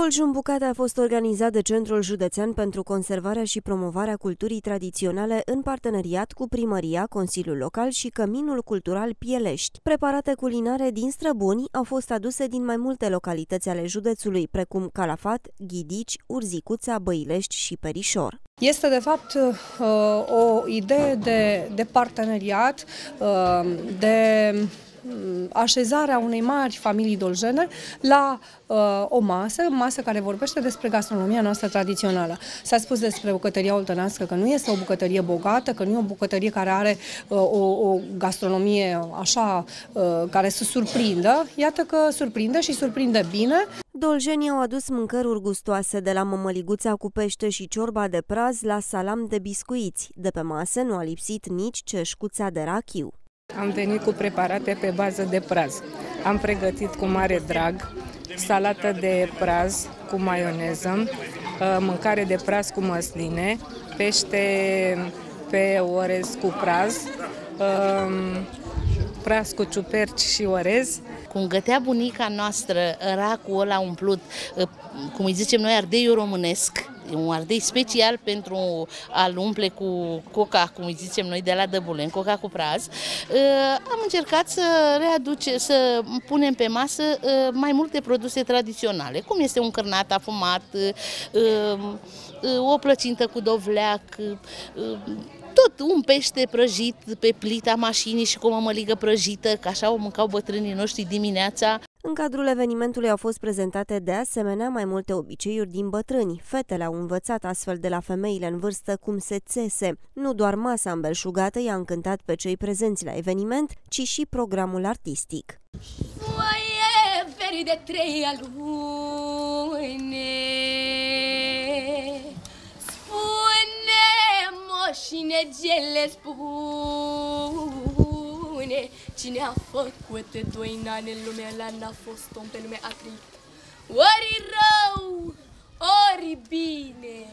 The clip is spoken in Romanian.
Doljun Bucate a fost organizat de Centrul Județean pentru Conservarea și Promovarea Culturii Tradiționale în parteneriat cu Primăria, Consiliul Local și Căminul Cultural Pielești. Preparate culinare din străbuni au fost aduse din mai multe localități ale județului, precum Calafat, Ghidici, Urzicuța, Băilești și Perișor. Este de fapt uh, o idee de, de parteneriat, uh, de Mm, așezarea unei mari familii dolgene la uh, o masă, masă care vorbește despre gastronomia noastră tradițională. S-a spus despre bucătăria oltănească că nu este o bucătărie bogată, că nu e o bucătărie care are uh, o, o gastronomie așa uh, care să surprindă. Iată că surprinde și surprinde bine. Doljenii au adus mâncăruri gustoase de la mămăliguța cu pește și ciorba de praz la salam de biscuiți. De pe masă nu a lipsit nici ceșcuța de rachiu. Am venit cu preparate pe bază de praz. Am pregătit cu mare drag salată de praz cu maioneză, uh, mâncare de praz cu măsline, pește pe orez cu praz, um, praz cu ciuperci și orez. Cum gătea bunica noastră racul ăla umplut, uh, cum îi zicem noi, ardeiul românesc, un ardei special pentru a-l umple cu coca, cum îi zicem noi de la Dăbulen, coca cu praz. Uh, am încercat să readuce, să punem pe masă uh, mai multe produse tradiționale, cum este un cărnat afumat, uh, o plăcintă cu dovleac, tot un pește prăjit pe plita mașinii și cu o mămăligă prăjită, că așa o mâncau bătrânii noștri dimineața. În cadrul evenimentului au fost prezentate de asemenea mai multe obiceiuri din bătrâni. Fetele au învățat astfel de la femeile în vârstă cum se țese. Nu doar masa îmbelșugată i-a încântat pe cei prezenți la eveniment, ci și programul artistic. Foaie de trei Spune, negele spune Cine, cine a făcut doi ani în lumea la n-a fost om pe lume a trăit. Ori rău, ori bine.